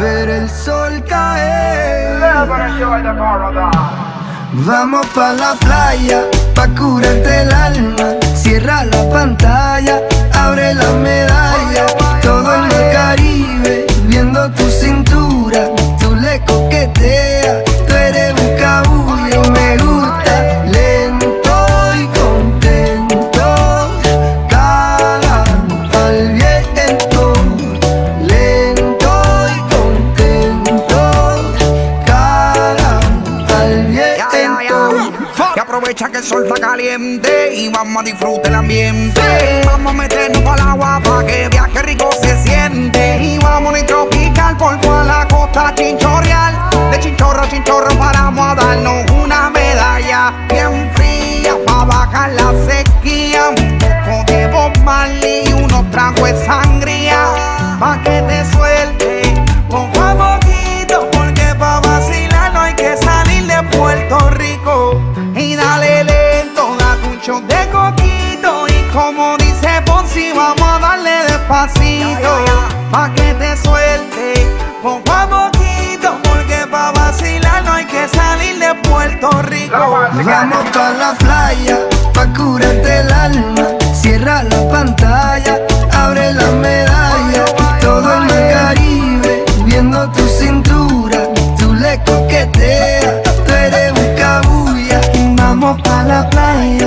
ver el sol caer. Vamos pa' la playa, pa' curarte el alma. Cierra la pantalla, aprovecha que el sol está caliente y vamos a disfrutar el ambiente. Vamos a meternos el agua para que qué rico se siente. Y vamos a tropical por toda la costa chinchorreal. De chinchorro a chinchorro paramos a darnos una medalla bien fría para bajar la sequía. Un poco de y unos tragos de sangría así, vamos a darle despacito. Pa' que te suelte, poco a poquito. Porque pa' vacilar no hay que salir de Puerto Rico. Vamos pa' la playa, pa' curarte el alma. Cierra la pantalla, abre la medalla. Todo en el Caribe, viendo tu cintura. Tú le coqueteas, tú eres un cabulla. Vamos pa' la playa.